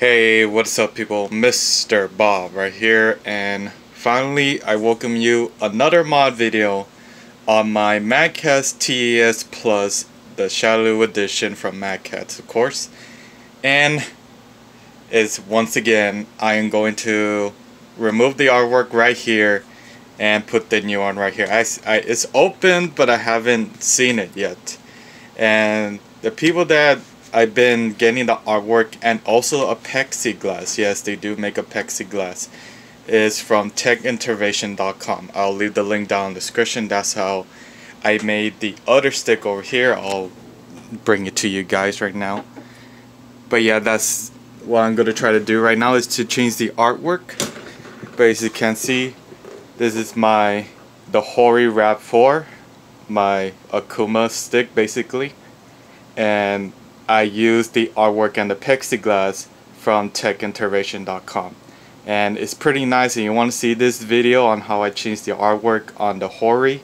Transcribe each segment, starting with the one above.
Hey, what's up people? Mr. Bob right here and finally I welcome you another mod video on my Mad Catz TES Plus, the Shadaloo edition from Mad Catz of course. And is once again I am going to remove the artwork right here and put the new one right here. I, I, it's open but I haven't seen it yet. And the people that I've been getting the artwork and also a plexiglass. Yes, they do make a plexiglass. Is from tek-innovations.com. I'll leave the link down in the description. That's how I made the other stick over here. I'll bring it to you guys right now. But yeah, that's what I'm gonna try to do right now is to change the artwork. But as you can see, this is my the Hori Rap 4, my Akuma stick basically. And I used the artwork and the plexiglass from tek-innovations.com and it's pretty nice and you want to see this video on how I changed the artwork on the Hori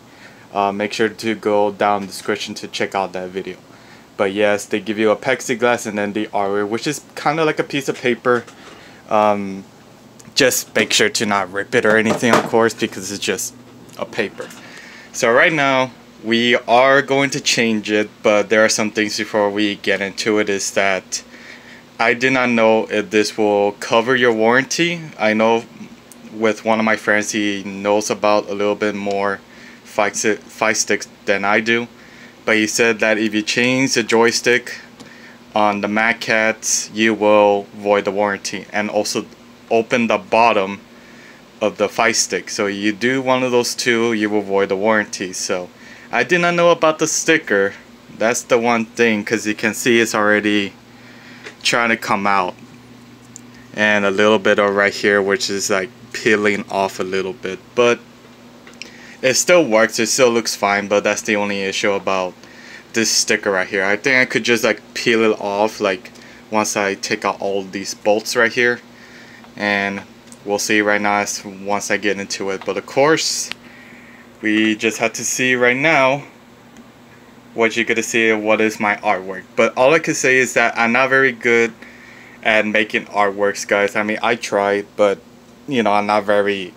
uh, make sure to go down the description to check out that video. But yes they give you a plexiglass and then the artwork which is kind of like a piece of paper um, just make sure to not rip it or anything of course because it's just a paper. So right now we are going to change it but there are some things before we get into it is that I did not know if this will cover your warranty. I know with one of my friends he knows about a little bit more fight sticks than I do. But he said that if you change the joystick on the Mad Catz you will void the warranty and also open the bottom of the fight stick. So you do one of those two you will void the warranty. So I did not know about the sticker. That's the one thing because you can see it's already trying to come out. And a little bit of right here which is like peeling off a little bit. But it still works. It still looks fine. But that's the only issue about this sticker right here. I think I could just like peel it off like once I take out all these bolts right here. And we'll see right now once I get into it. But of course we just have to see right now what you're gonna see what is my artwork. But all I can say is that I'm not very good at making artworks guys. I mean I tried but you know I'm not very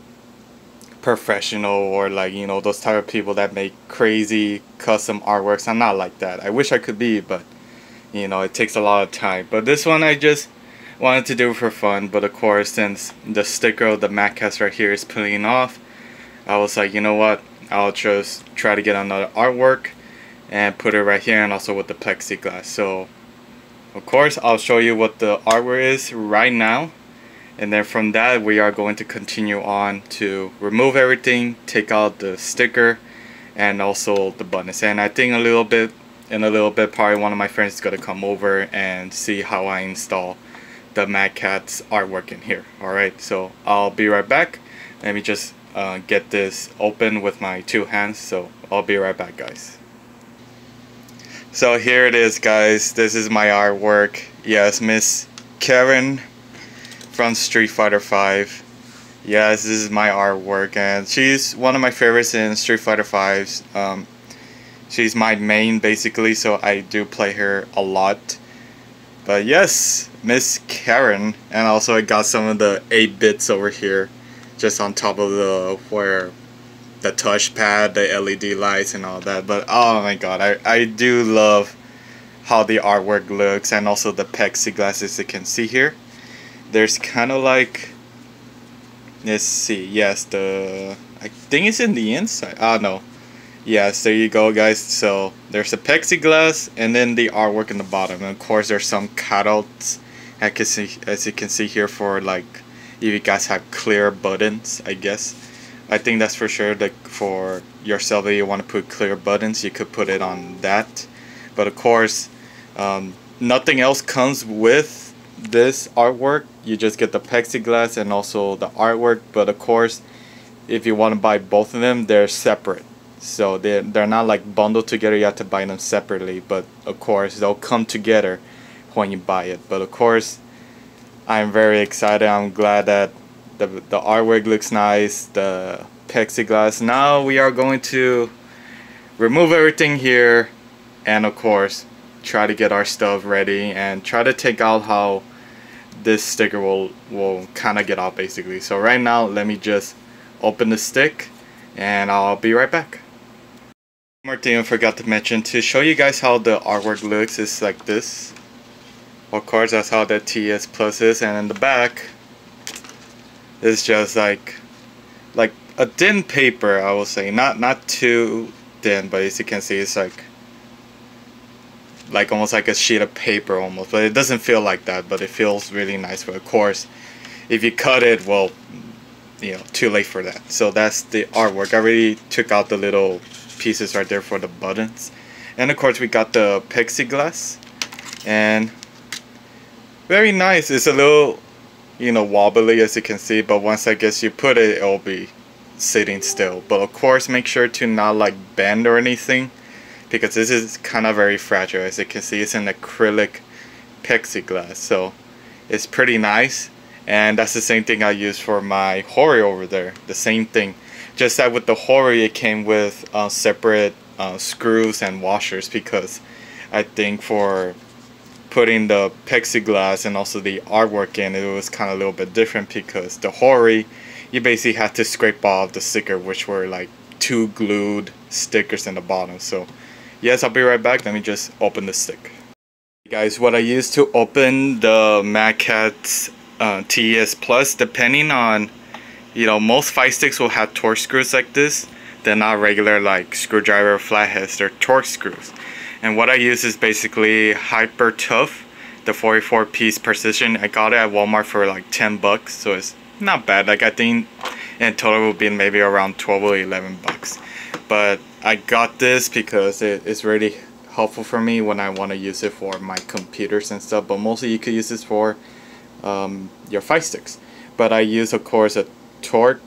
professional or like you know those type of people that make crazy custom artworks. I'm not like that. I wish I could be but you know it takes a lot of time. But this one I just wanted to do for fun. But of course since the sticker of the Mad Catz right here is peeling off I was like you know what I'll just try to get another artwork and put it right here and also with the plexiglass. So of course I'll show you what the artwork is right now. And then from that we are going to continue on to remove everything take out the sticker and also the buttons. And I think a little bit in a little bit probably one of my friends is going to come over and see how I install the Mad Catz artwork in here. Alright so I'll be right back. Let me just uh, get this open with my two hands so I'll be right back guys. So here it is guys. This is my artwork. Yes Miss Karin from Street Fighter 5 yes this is my artwork and she's one of my favorites in Street Fighter 5 um, she's my main basically so I do play her a lot. But yes Miss Karin and also I got some of the 8 bits over here just on top of the where the touchpad, the LED lights and all that. But oh my god, I, I do love how the artwork looks and also the plexiglass as you can see here. There's kind of like, let's see, yes, the, I think it's in the inside. Oh no. Yes, there you go guys. So there's a plexiglass and then the artwork in the bottom. And of course there's some cutouts as you can see here for like if you guys have clear buttons I guess. I think that's for sure that for yourself you want to put clear buttons you could put it on that. But of course um, nothing else comes with this artwork. You just get the plexiglass and also the artwork. But of course if you want to buy both of them they're separate. So they're, they're not like bundled together. You have to buy them separately. But of course they'll come together when you buy it. But of course I'm very excited. I'm glad that the, the artwork looks nice, the plexiglass. Now we are going to remove everything here and of course try to get our stuff ready and try to take out how this sticker will will kind of get off basically so right now let me just open the stick and I'll be right back one more thing I forgot to mention to show you guys how the artwork looks is like this of course that's how the TES Plus is and in the back it's just like like a thin paper I will say. Not not too thin but as you can see it's like like almost like a sheet of paper almost. But it doesn't feel like that but it feels really nice. But of course if you cut it well you know too late for that. So that's the artwork. I already took out the little pieces right there for the buttons. And of course we got the plexiglass. And very nice. It's a little you know wobbly as you can see but once I guess you put it it'll be sitting still. But of course make sure to not like bend or anything because this is kind of very fragile. As you can see it's an acrylic plexiglass so it's pretty nice. And that's the same thing I use for my Hori over there. The same thing. Just that with the Hori it came with uh, separate uh, screws and washers because I think for putting the plexiglass and also the artwork in it was kind of a little bit different because the Hori you basically had to scrape off the sticker which were like two glued stickers in the bottom so Yes, I'll be right back. Let me just open the stick. Guys, what I use to open the Mad Catz uh, TES Plus, depending on, you know, most fight sticks will have Torx screws like this. They're not regular like screwdriver flatheads, they're Torx screws. And what I use is basically Hyper Tough, the 44 piece precision. I got it at Walmart for like 10 bucks, so it's not bad. Like I think in total will be maybe around 12 or 11 bucks. But I got this because it is really helpful for me when I want to use it for my computers and stuff but mostly you could use this for um, your fight sticks but I use of course a Torx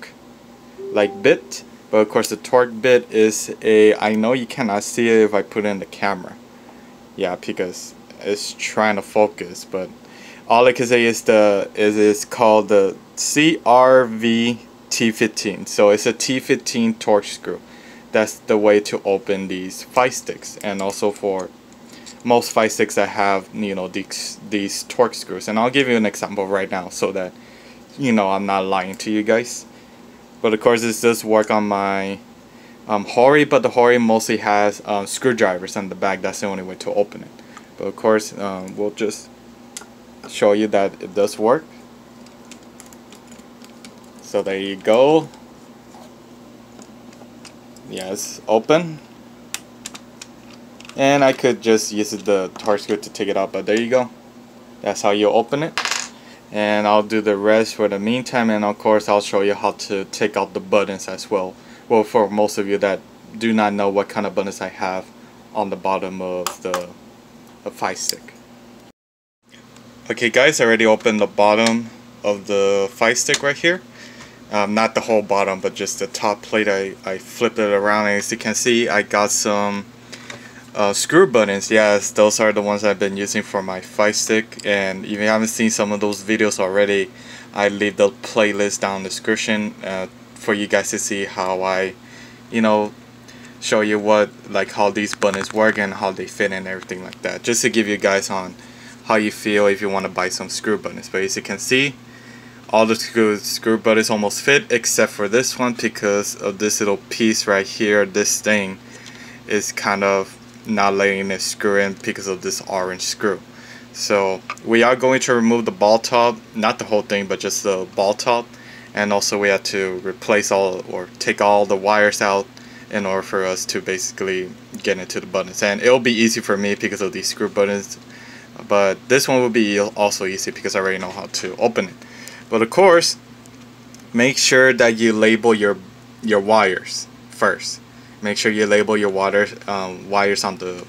like bit but of course the Torx bit is a I know you cannot see it if I put it in the camera. Yeah because it's trying to focus but all I can say is the is it's called the CRV T15 so it's a T15 Torx screw. That's the way to open these fight sticks. And also for most fight sticks that have you know these these Torx screws. And I'll give you an example right now so that you know I'm not lying to you guys but of course this does work on my um, Hori but the Hori mostly has um, screwdrivers on the back. That's the only way to open it. But of course um, we'll just show you that it does work. So there you go. Yes open. And I could just use the Torx screw to take it out but there you go. That's how you open it and I'll do the rest for the meantime and of course I'll show you how to take out the buttons as well. Well for most of you that do not know what kind of buttons I have on the bottom of the, fight stick. Okay guys I already opened the bottom of the fight stick right here. Um, not the whole bottom but just the top plate. I, I flipped it around and as you can see I got some uh, screw buttons yes those are the ones I've been using for my fight stick and if you haven't seen some of those videos already I leave the playlist down description uh, for you guys to see how I you know show you what like how these buttons work and how they fit and everything like that just to give you guys on how you feel if you want to buy some screw buttons but as you can see all the screw, screw buttons almost fit except for this one because of this little piece right here this thing is kind of not letting it screw in because of this orange screw. So we are going to remove the ball top not the whole thing but just the ball top. And also we have to replace all or take all the wires out in order for us to basically get into the buttons. And it'll be easy for me because of these screw buttons but this one will be also easy because I already know how to open it. But of course, make sure that you label your your wires first. Make sure you label your water um, wires on the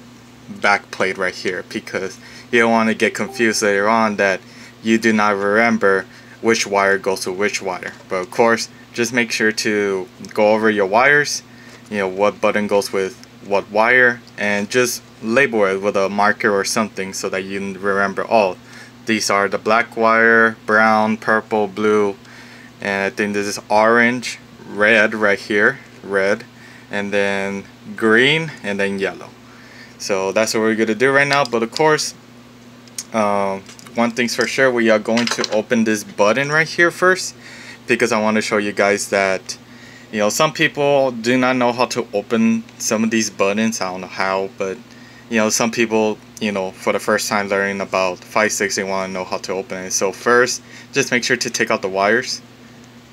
back plate right here because you don't want to get confused later on that you do not remember which wire goes to which wire. But of course, just make sure to go over your wires, you know, what button goes with what wire, and just label it with a marker or something so that you remember, oh, these are the black wire, brown, purple, blue, and I think this is orange, red right here, red, and then green, and then yellow. So that's what we're gonna do right now. But of course, um, one thing's for sure, we are going to open this button right here first because I want to show you guys that you know some people do not know how to open some of these buttons. I don't know how, but you know some people you know for the first time learning about fight sticks they want to know how to open it. So first, just make sure to take out the wires.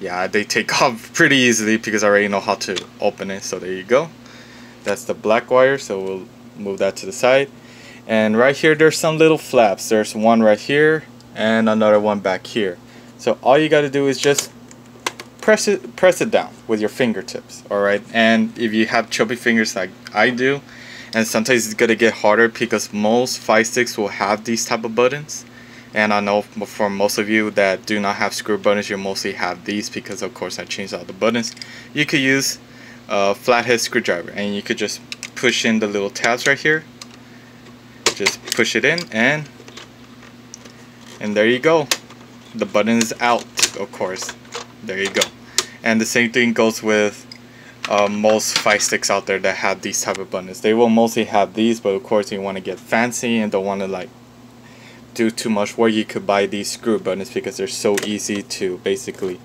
Yeah, they take off pretty easily because I already know how to open it. So there you go. That's the black wire. So we'll move that to the side. And right here, there's some little flaps. There's one right here and another one back here. So all you got to do is just press it press it down with your fingertips all right and if you have chubby fingers like I do and sometimes it's gonna get harder because most fight sticks will have these type of buttons and I know for most of you that do not have screw buttons you mostly have these because of course I changed all the buttons. You could use a flathead screwdriver and you could just push in the little tabs right here. Just push it in and and there you go. The button is out of course. There you go. And the same thing goes with uh, most fight sticks out there that have these type of buttons. They will mostly have these but of course you want to get fancy and don't want to like do too much work you could buy these screw buttons because they're so easy to basically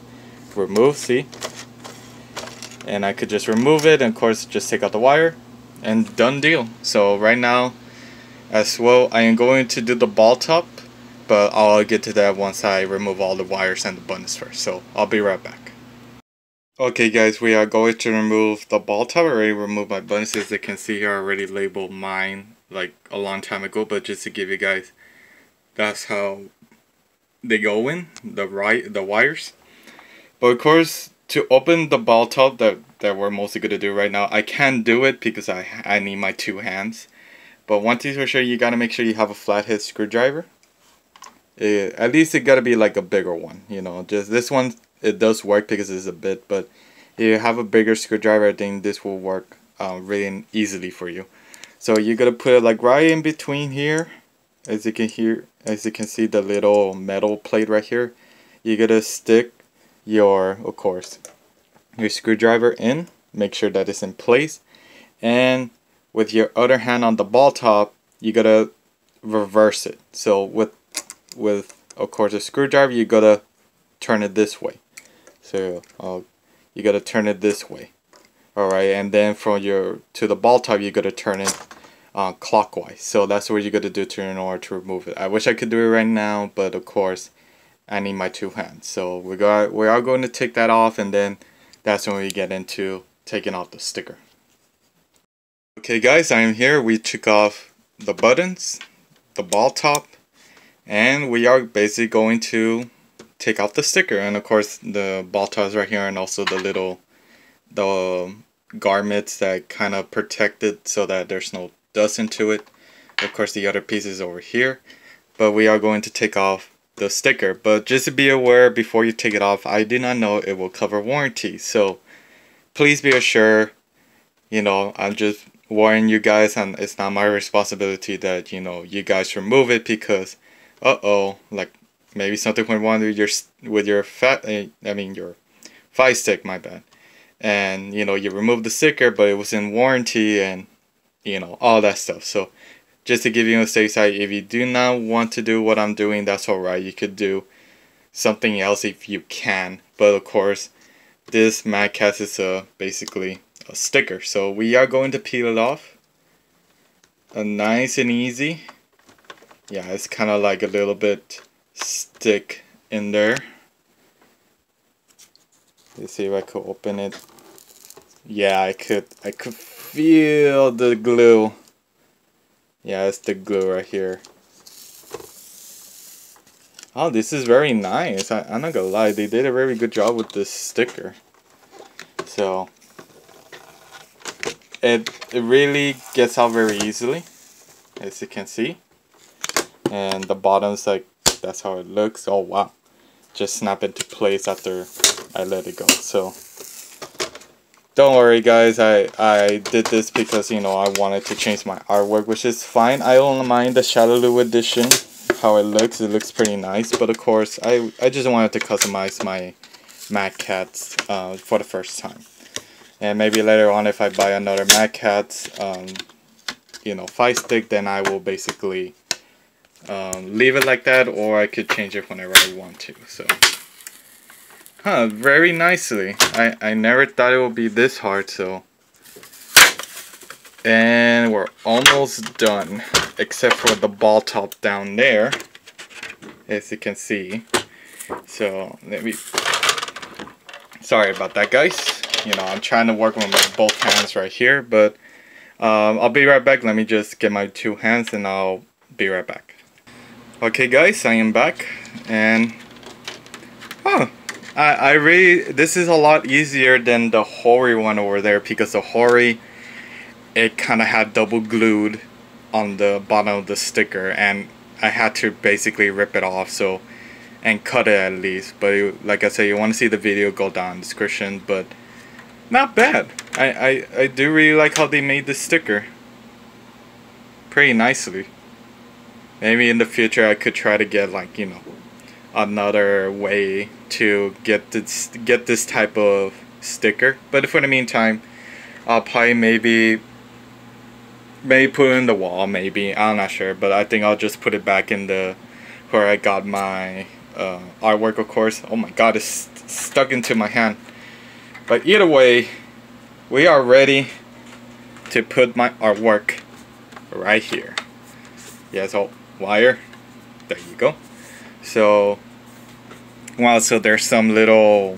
remove see? And I could just remove it and of course just take out the wire and done deal. So right now as well I am going to do the ball top but I'll get to that once I remove all the wires and the buttons first. So I'll be right back. Okay guys, we are going to remove the ball top. I already removed my buttons. As you can see here I already labeled mine like a long time ago. But just to give you guys that's how they go in the right the wires. But of course to open the ball top that that we're mostly going to do right now I can't do it because I, I need my two hands. But one thing for sure you got to make sure you have a flathead screwdriver. It, at least it got to be like a bigger one you know just this one it does work because it's a bit but if you have a bigger screwdriver I think this will work um, really easily for you. So you gotta put it like right in between here as you can hear as you can see the little metal plate right here you gotta stick your of course your screwdriver in make sure that it's in place and with your other hand on the ball top you gotta reverse it. So with with of course a screwdriver you gotta turn it this way. So uh, you gotta turn it this way. Alright and then from your to the ball top you gotta turn it uh, clockwise. So that's what you gotta do to in order to remove it. I wish I could do it right now but of course I need my two hands. So we got we are going to take that off and then that's when we get into taking off the sticker. Okay guys I am here. We took off the buttons the ball top and we are basically going to take off the sticker. And of course the ball ties right here and also the little the garments that kind of protect it so that there's no dust into it. Of course the other piece is over here but we are going to take off the sticker. But just to be aware before you take it off I did not know it will cover warranty. So please be assured you know I'm just warning you guys and it's not my responsibility that you know you guys remove it because uh-oh like maybe something went wrong with your with your fat eh, I mean your fight stick my bad. And you know you remove the sticker but it was in warranty and you know all that stuff so just to give you a safe side if you do not want to do what I'm doing that's alright you could do something else if you can but of course this Mad Catz is a basically a sticker so we are going to peel it off a nice and easy yeah it's kind of like a little bit stick in there. Let's see if I could open it. Yeah, I could. I could feel the glue. Yeah, it's the glue right here. Oh, this is very nice. I, I'm not gonna lie, they did a very good job with this sticker. So, it, it really gets out very easily, as you can see. And the bottom's like that's how it looks oh wow just snap into place after I let it go so don't worry guys. I I did this because you know I wanted to change my artwork which is fine. I don't mind the Shadaloo edition how it looks. It looks pretty nice but of course I, I just wanted to customize my Mad Catz uh, for the first time. And maybe later on if I buy another Mad Catz um, you know fight stick then I will basically um, leave it like that or I could change it whenever I want to so huh very nicely. I, I never thought it would be this hard so. And we're almost done except for the ball top down there as you can see. So let me sorry about that guys. You know I'm trying to work with my both hands right here but um, I'll be right back. Let me just get my two hands and I'll be right back. Okay guys, I am back and huh, I, I really, this is a lot easier than the Hori one over there because the Hori, it kind of had double glued on the bottom of the sticker and I had to basically rip it off so and cut it at least. But it, like I said you want to see the video go down description but not bad. I, I, I do really like how they made the sticker. Pretty nicely. Maybe in the future I could try to get like you know another way to get this get this type of sticker. But for the meantime I'll probably maybe maybe put it in the wall maybe. I'm not sure but I think I'll just put it back in the where I got my uh, artwork of course. Oh my god it's stuck into my hand. But either way we are ready to put my artwork right here. Yeah so wire. There you go. So well so there's some little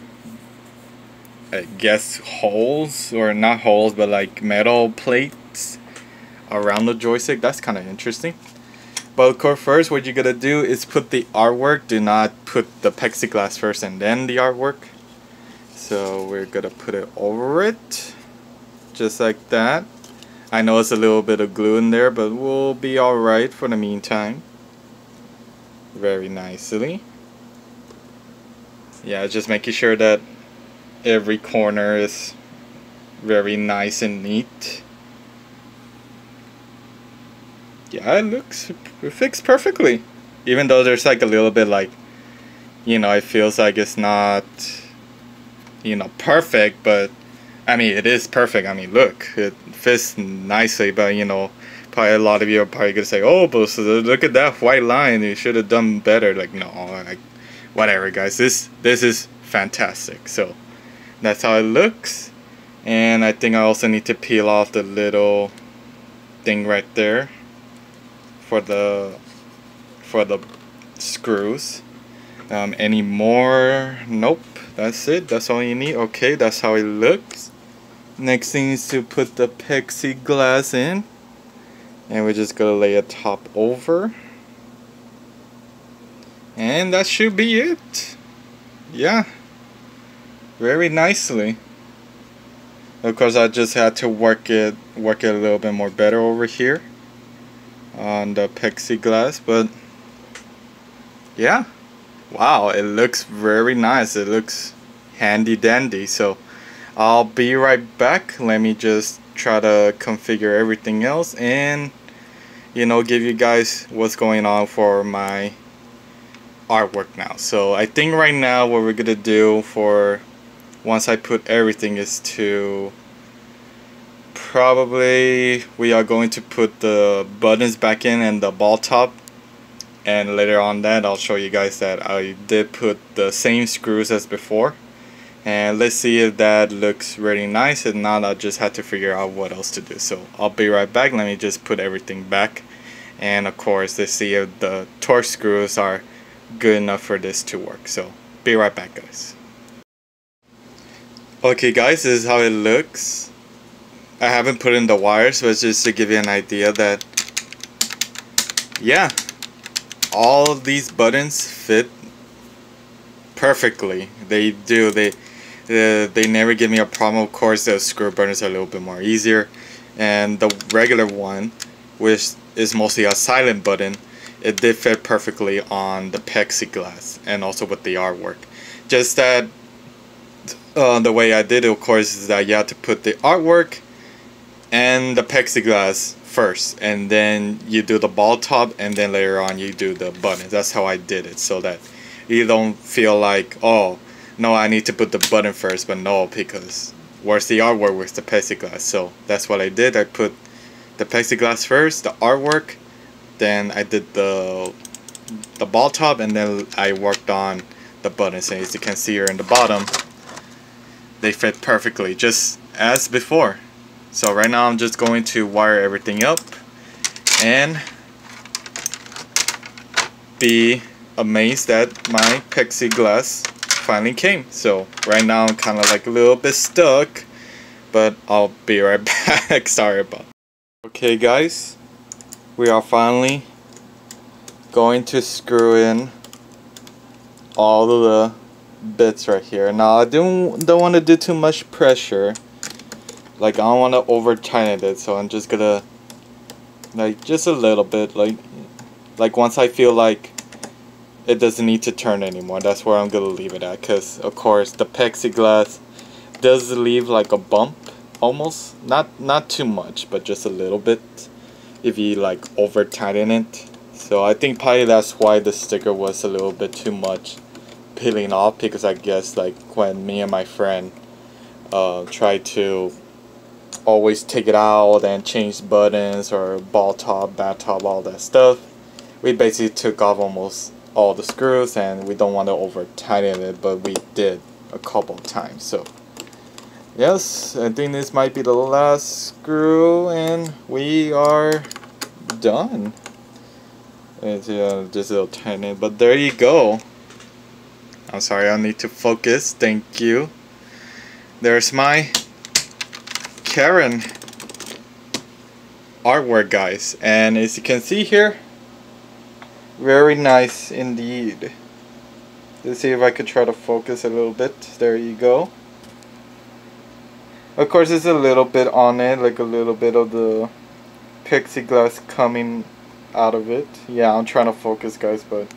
I guess holes or not holes but like metal plates around the joystick. That's kind of interesting. But of course first what you're gonna do is put the artwork. Do not put the plexiglass first and then the artwork. So we're gonna put it over it just like that. I know it's a little bit of glue in there, but we'll be alright for the meantime. Very nicely. Yeah, just making sure that every corner is very nice and neat. Yeah, it looks it fixed perfectly. Even though there's like a little bit like, you know, it feels like it's not, you know, perfect, but I mean, it is perfect. I mean, look, it fits nicely, but you know, probably a lot of you are probably gonna say, "Oh, but look at that white line. You should have done better." Like, no, like, whatever, guys. This this is fantastic. So that's how it looks, and I think I also need to peel off the little thing right there for the for the screws. Um, any more? Nope. That's it. That's all you need. Okay, that's how it looks. Next thing is to put the plexiglass in. And we're just to lay a top over. And that should be it. Yeah. Very nicely. Of course, I just had to work it, work it a little bit more better over here on the plexiglass, but yeah, wow, it looks very nice. It looks handy dandy. So I'll be right back. Let me just try to configure everything else and you know give you guys what's going on for my artwork now. So I think right now what we're gonna do for once I put everything is to probably we are going to put the buttons back in and the ball top. And later on that I'll show you guys that I did put the same screws as before. And let's see if that looks really nice. And now I just had to figure out what else to do. So I'll be right back. Let me just put everything back. And of course let's see if the Torx screws are good enough for this to work so be right back guys okay guys this is how it looks I haven't put in the wires but just to give you an idea that yeah all these buttons fit perfectly they do they uh, they never give me a problem. Of course, the screw burners are a little bit more easier. And the regular one, which is mostly a silent button, it did fit perfectly on the plexiglass and also with the artwork. Just that uh, the way I did it, of course, is that you have to put the artwork and the plexiglass first and then you do the ball top and then later on you do the button. That's how I did it so that you don't feel like, oh, no, I need to put the button first, but no, because where's the artwork where's the plexiglass? So that's what I did. I put the plexiglass first, the artwork, then I did the the ball top and then I worked on the buttons and as you can see here in the bottom they fit perfectly just as before. So right now I'm just going to wire everything up and be amazed that my plexiglass finally came. So right now I'm kind of like a little bit stuck but I'll be right back. Sorry about okay guys we are finally going to screw in all of the bits right here. Now I don't don't want to do too much pressure. Like I don't want to over tighten it, so I'm just gonna like just a little bit, like like once I feel like it doesn't need to turn anymore. That's where I'm gonna leave it at, cause of course the plexiglass does leave like a bump almost not not too much but just a little bit if you like over tighten it. So I think probably that's why the sticker was a little bit too much peeling off because I guess like when me and my friend uh, tried to always take it out and change buttons or ball top, bat top, all that stuff, we basically took off almost all the screws and we don't want to over tighten it but we did a couple times so yes I think this might be the last screw and we are done it's uh, just a little tiny, but there you go. I'm sorry, I need to focus. Thank you. There's my Karin artwork, guys. And as you can see here, very nice indeed. Let's see if I could try to focus a little bit. There you go. Of course, there's a little bit on it, like a little bit of the plexiglass coming out of it. Yeah, I'm trying to focus guys, but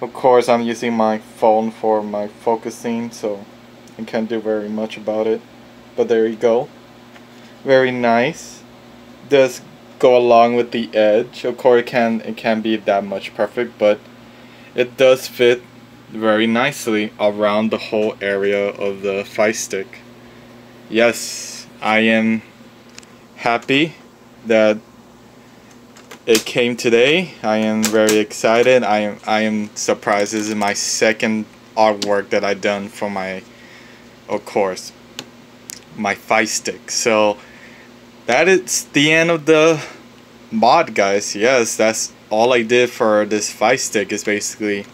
of course I'm using my phone for my focusing, so I can't do very much about it. But there you go. Very nice. Does go along with the edge. Of course it can it can be that much perfect, but it does fit very nicely around the whole area of the fight stick. Yes, I am happy that it came today. I am very excited. I am I am surprised. This is my second artwork that I done for my, of course, my fight stick. So that is the end of the mod, guys. Yes, that's all I did for this fight stick. Is basically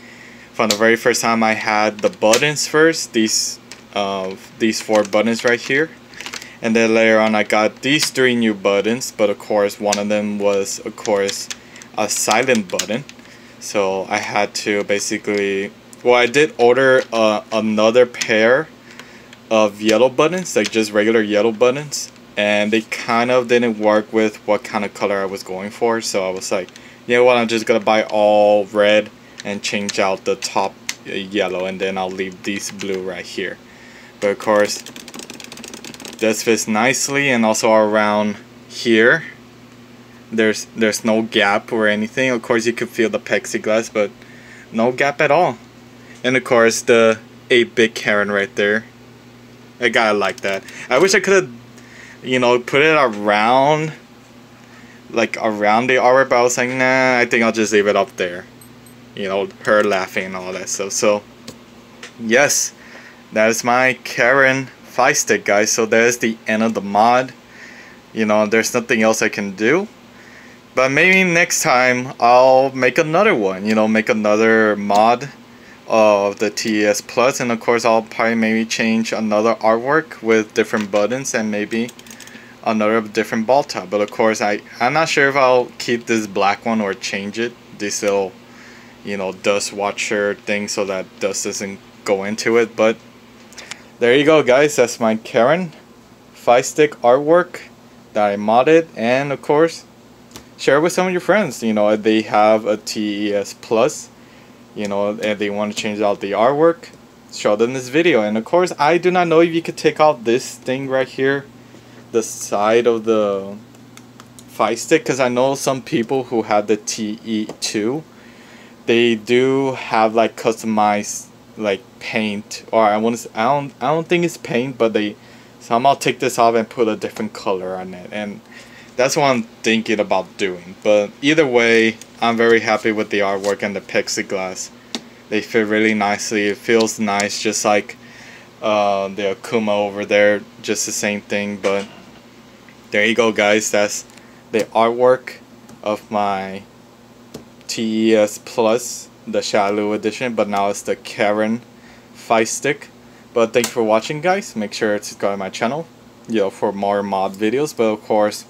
from the very first time I had the buttons first. These uh, these four buttons right here. And then later on I got these three new buttons but of course one of them was of course a silent button. So I had to basically well I did order uh, another pair of yellow buttons like just regular yellow buttons and they kind of didn't work with what kind of color I was going for. So I was like you know what? I'm just gonna buy all red and change out the top yellow and then I'll leave these blue right here but of course this fits nicely and also around here. There's there's no gap or anything. Of course you could feel the plexiglass but no gap at all. And of course the 8-bit Karin right there. I gotta like that. I wish I could have you know put it around like around the artwork but I was like nah I think I'll just leave it up there. You know her laughing and all that stuff. So yes that is my Karin fight stick guys. So there's the end of the mod. You know there's nothing else I can do. But maybe next time I'll make another one you know make another mod of the TES Plus. And of course I'll probably maybe change another artwork with different buttons and maybe another different ball top. But of course I I'm not sure if I'll keep this black one or change it. This little you know dust watcher thing so that dust doesn't go into it. But there you go guys. That's my Karin. Fight stick artwork that I modded. And of course share with some of your friends. You know if they have a TES plus you know and they want to change out the artwork. Show them this video. And of course I do not know if you could take out this thing right here the side of the fight stick because I know some people who have the TE2 they do have like customized like paint or I want to I don't I don't think it's paint but they somehow take this off and put a different color on it and that's what I'm thinking about doing. But either way, I'm very happy with the artwork and the plexiglass. They fit really nicely. It feels nice, just like uh, the Akuma over there. Just the same thing, but there you go, guys. That's the artwork of my TES Plus, the Shadaloo edition. But now it's the Karin Fight Stick. But thank you for watching, guys. Make sure to subscribe to my channel, you know, for more mod videos. But of course,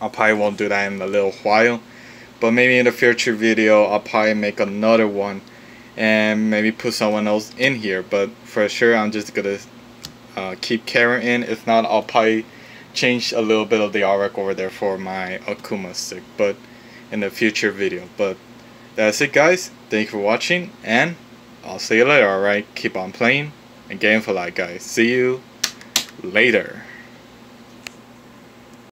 I probably won't do that in a little while. But maybe in the future video, I'll probably make another one and maybe put someone else in here. But for sure, I'm just gonna uh, keep Karin in. If not, I'll probably change a little bit of the artwork over there for my Akuma stick. But in the future video. But that's it, guys. Thank you for watching, and I'll see you later. Alright, keep on playing and game for life, guys. See you later.